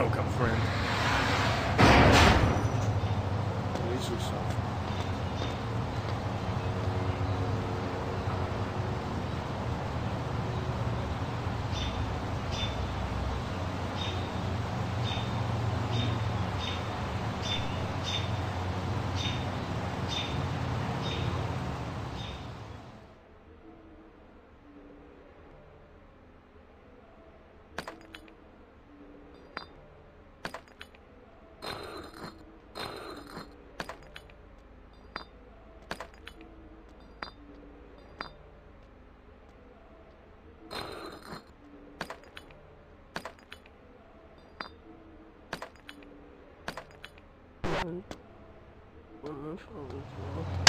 Welcome, friend. Release yourself. 嗯我们放不多